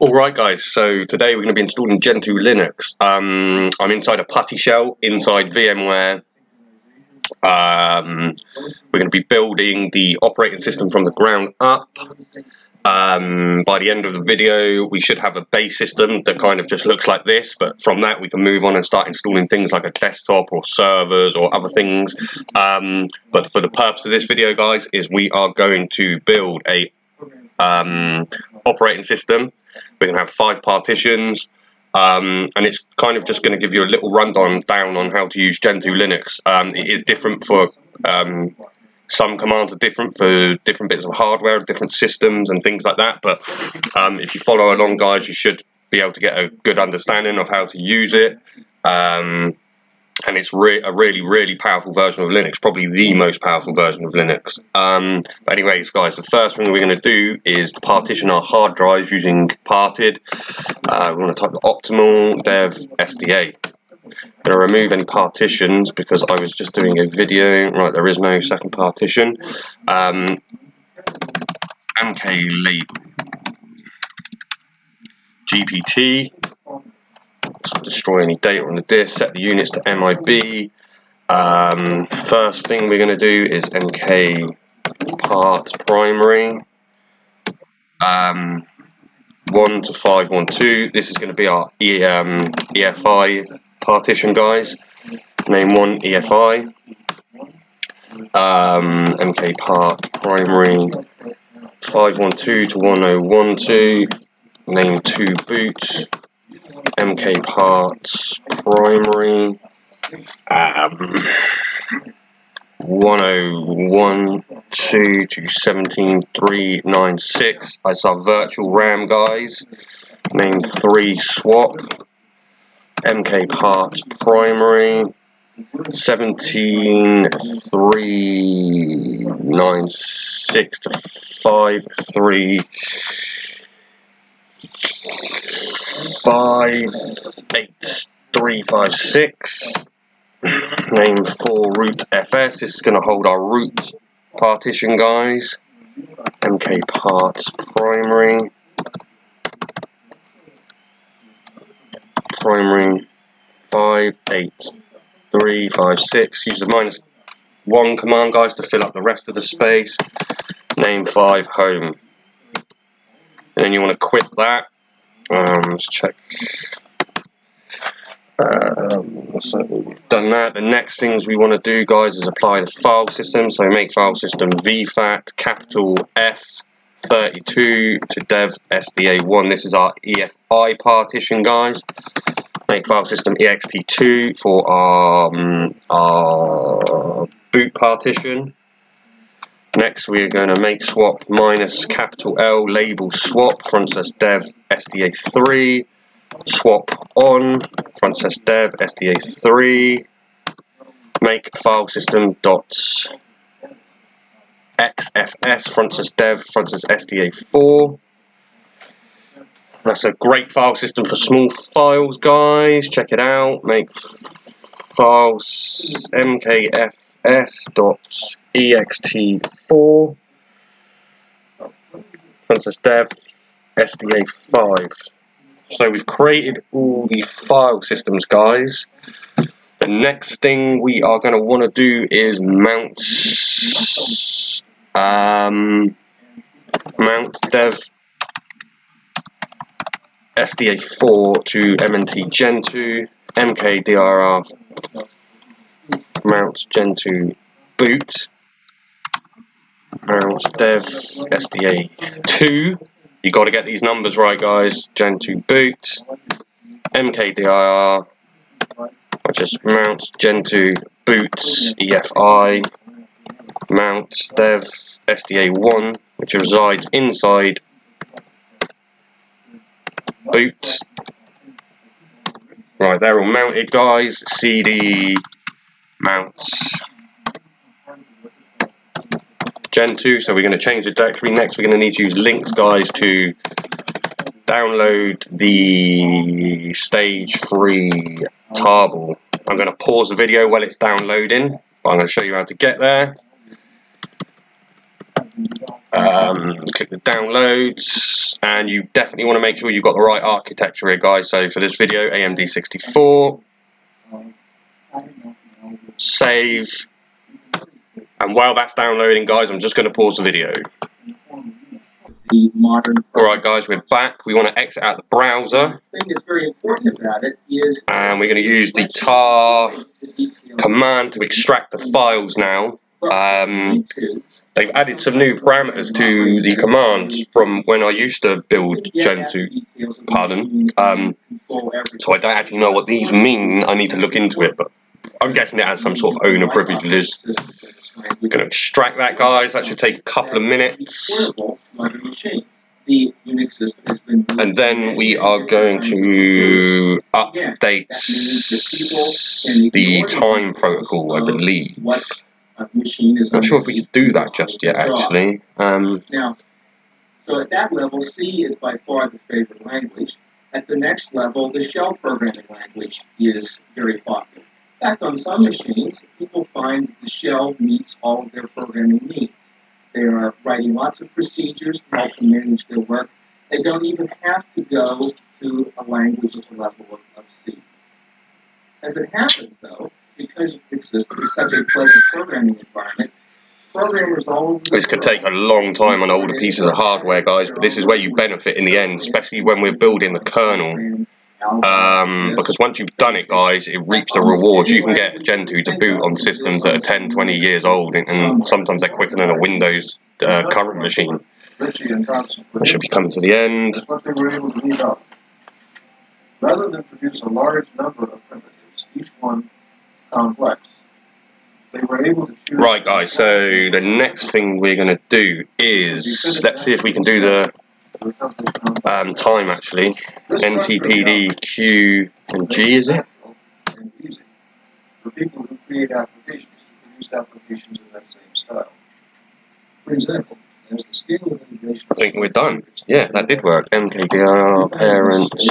Alright guys, so today we're going to be installing Gentoo Linux. Um, I'm inside a PuTTY shell, inside VMware. Um, we're going to be building the operating system from the ground up. Um, by the end of the video, we should have a base system that kind of just looks like this, but from that we can move on and start installing things like a desktop or servers or other things. Um, but for the purpose of this video, guys, is we are going to build a um, operating system. We're going to have five partitions. Um, and it's kind of just going to give you a little rundown down on how to use Gentoo Linux. Um, it is different for um, some commands are different for different bits of hardware, different systems, and things like that. But um, if you follow along, guys, you should be able to get a good understanding of how to use it. Um, and it's re a really, really powerful version of Linux, probably the most powerful version of Linux. Um, but anyways, guys, the first thing we're going to do is partition our hard drives using parted. Uh, we're going to type the optimal dev SDA. I'm going to remove any partitions because I was just doing a video. Right, there is no second partition. Um, MK label. GPT destroy any data on the disk, set the units to MIB. Um, first thing we're going to do is MK part primary. Um, 1 to 512. This is going to be our e, um, EFI partition, guys. Name 1 EFI. Um, MK part primary 512 to 1012. Name 2 boot. MK parts primary. Um, 101 2 to 17396 that's our virtual RAM guys. Name 3 swap. MK parts primary. 17396 to 53 five eight three five six. Name for root FS. This is going to hold our root partition, guys. MK parts primary. Primary five eight three five six. Use the minus one command, guys, to fill up the rest of the space. Name five home. And then you want to quit that um, let's check. Um, so we've done that. The next things we want to do, guys, is apply the file system. So make file system vfat capital F 32 to dev SDA1. This is our EFI partition, guys. Make file system ext2 for our, um, our boot partition. Next we are going to make swap minus capital L label swap front dev SDA3 swap on front dev SDA3 make file system dots. Xfs front dev front SDA4 that's a great file system for small files guys. Check it out. Make files mkf s.ext4 for instance dev sda5 so we've created all the file systems guys. The next thing we are going to want to do is mount um, mount dev sda4 to mnt gentoo mkdir mount Gentoo boot Mount dev SDA2. You got to get these numbers right, guys. Gentoo boot, MKDIR, which is mount Gentoo boots EFI, mount dev SDA1, which resides inside boot. Right, they're all mounted, guys. CD mounts Gentoo, so we're going to change the directory. Next, we're going to need to use links, guys, to download the stage 3 tarball. I'm going to pause the video while it's downloading, but I'm going to show you how to get there. Um, click the downloads, and you definitely want to make sure you've got the right architecture here, guys. So for this video, AMD 64, save, and while that's downloading, guys, I'm just going to pause the video. Alright guys, we're back. We want to exit out the browser. And we're going to use the tar command to extract the files now. Um, they've added some new parameters to the commands from when I used to build Gentoo, pardon. Um, so I don't actually know what these mean. I need to look into it, but I'm guessing it has some sort of owner privileges. To extract that, guys. That should take a couple of minutes. And then we are going to update the time protocol, I believe. I'm not sure if we could do that just yet, actually. Um, so at that level, C is by far the favorite language. At the next level, the shell programming language is very popular. Fact, on some machines, people find the shell meets all of their programming needs. They are writing lots of procedures to help them manage their work. They don't even have to go to a language at the level of, of C. As it happens, though, because system is such a pleasant programming environment, programmers all This could take a long time on older pieces of hardware, guys, but this is where you benefit in the end, especially when we're building the kernel. Um, because once you've done it, guys, it reaps the rewards. You can get Gentoo to boot on systems that are 10, 20 years old, and sometimes they're quicker than a Windows uh, current machine. We should be coming to the end. Rather than produce a large number of primitives, each one complex. They were able to choose Right, guys, so the next thing we're going to do is, let's see if we can do the um, time, actually. NTPD, Q, and G, is it? for people who create applications to produce applications in that same style. For example, as the scale of integration I think we're done. Yeah, that did work. MKDIR, parents,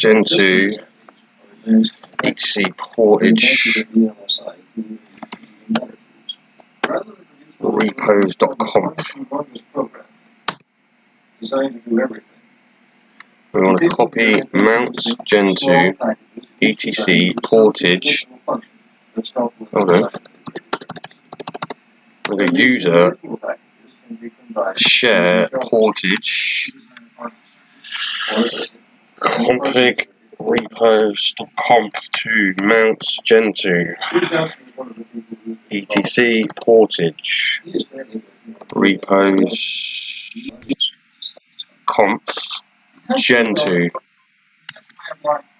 Gentoo, etc portage, repos.conf. We want to copy mounts Gentoo, etc portage, oh no, a user share portage. Config repos.conf to mounts Gentoo, etc portage repos conf gentoo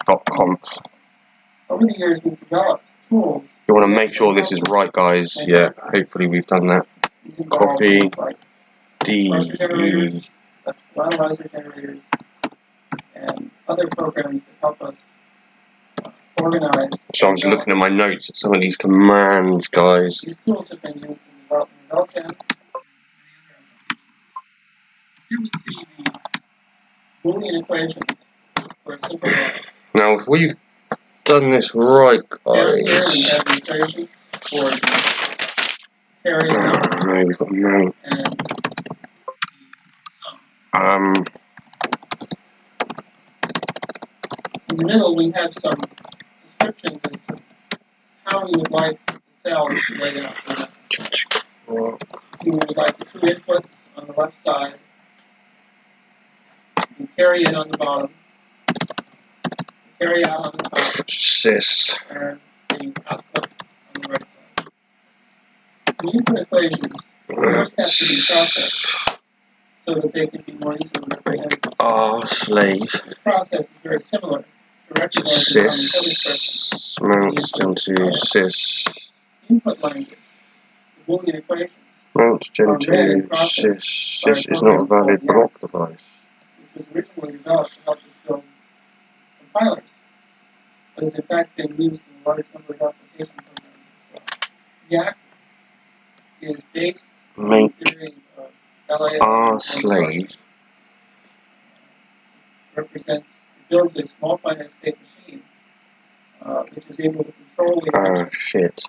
dot conf. You want to make sure this is right, guys. Yeah, hopefully we've done that. Copy. D E that's analyzer generators and other programs that help us uh, organize. So I'm just looking at my notes at some of these commands, guys. Now, if we've done this right, guys. Oh, got. Um, In the middle, we have some descriptions as to how we would like the cells to lay out. So we would like the two inputs on the left side, the carry in on the bottom, carry out on the top, sys. and the output on the right side. The input equations first have to be processed so that they can be more easily represented. R slave. This process is very similar to recognizing how the Sys. Mounts Gentoo sys. sys. Sys is not a valid block device. which was to but is in fact being used in a large number of application programs as well. Yacc is based on Make the theory of slave. represents builds a small finite state machine uh, which is able to control the actions shit.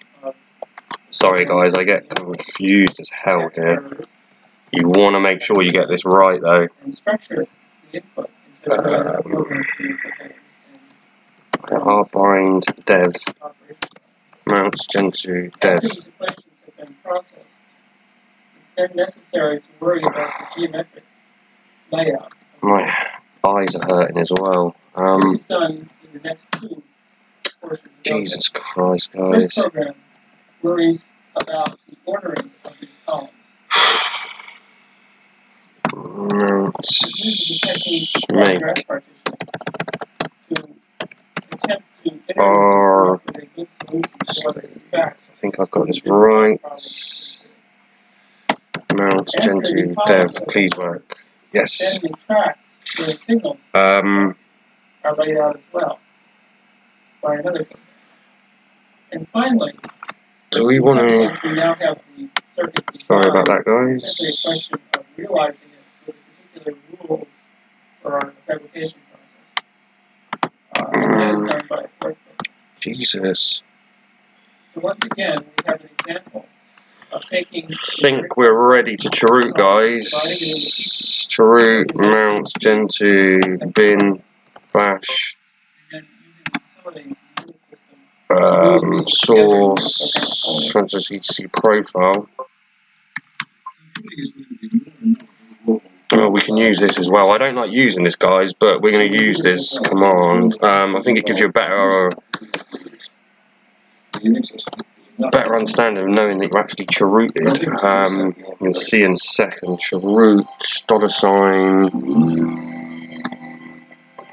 Sorry, guys, I get confused as hell here. You want to make sure you get this right, though. and structure the input Um, to behave dev mounts gentoo dev. After these questions have been processed, it's then necessary to worry about the geometric layout. My eyes are hurting as well. Um, is done in the next two portions of Jesus Christ, the This guys. program worries about the ordering of these columns. Mounts It uses the technique called make graph partition to attempt to iterate R with a good solution so that in fact I think I've got this right. Mount gentoo dev, please work. Yes. Then the tracks where signals Um, are laid out as well by another program. And finally, do we want to? we now have the circuit Sorry about that, It's a guys. question of realizing it the particular rules for our fabrication process. Uh, and that is done by a. Jesus. So once again, we have an example of taking. Think we're ready to chroot, guys. Chroot, mount, gentoo, bin, bash, um, source, fantasy etc profile. Oh, we can use this as well. I don't like using this, guys, but we're going to use this command. Um, I think it gives you a better. Better understanding of knowing that you're actually chrooted. Um, you'll see in a second. Chroot, dollar sign,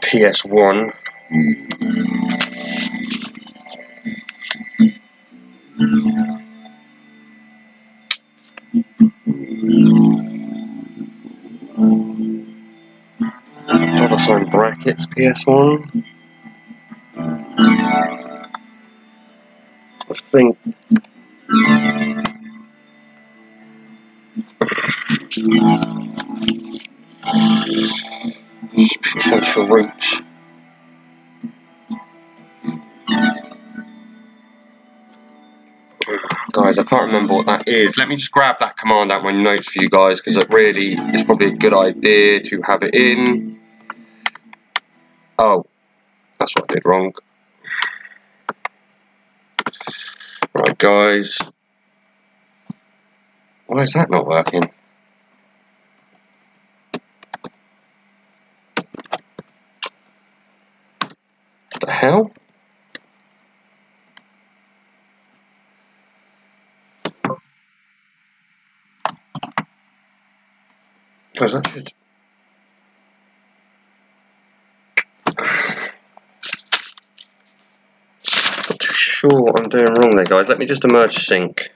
PS1. Dollar sign brackets PS1. I think potential route. Guys, I can't remember what that is. Let me just grab that command out my notes for you guys because it really is probably a good idea to have it in. Oh, that's what I did wrong. Guys. Why is that not working? the hell? Guys, that should. Not too sure what I'm doing wrong there, guys. Let me just emerge sync.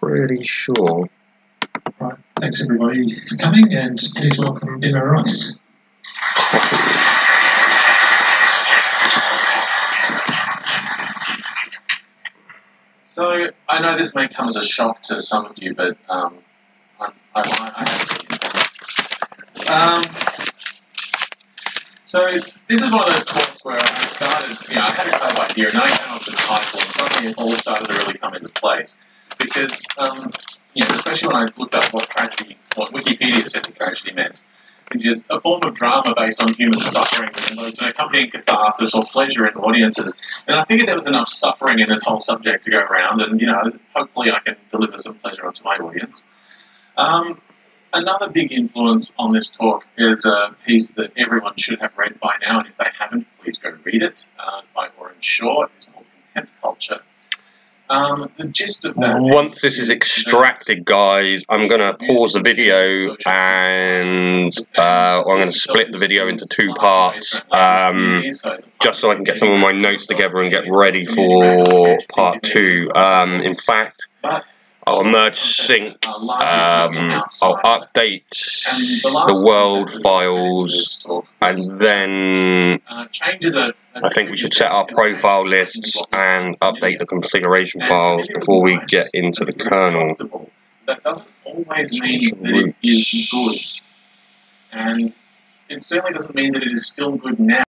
Pretty sure. Right. Thanks everybody for coming and please welcome Dino Rice. So I know this may come as a shock to some of you, but um, I, I, I, um, so this is one of those talks where I started, you know, I had a kind of idea, and I came up with the title, and suddenly it all started to really come into place. Because, um, you know, especially when I looked up what tragedy, what Wikipedia said that tragedy meant, which is a form of drama based on human suffering that involves an accompanying catharsis or pleasure in audiences. And I figured there was enough suffering in this whole subject to go around, and you know, hopefully I can deliver some pleasure onto my audience. Um, another big influence on this talk is a piece that everyone should have read by now, and if they haven't, please go read it. Uh, it's by Aurynn Shaw. It's called Contempt Culture. Um, the gist of that. Once piece this is extracted, guys, I'm going to pause the video and uh, I'm going to split the video into two parts um, just so I can get some of my notes together and get ready for part two. Um, in fact, I'll merge sync, um, I'll update the world files, and then Uh, I think we should set our profile lists and update the configuration files before we get into the kernel. That doesn't always mean that it is good. And it certainly doesn't mean that it is still good now.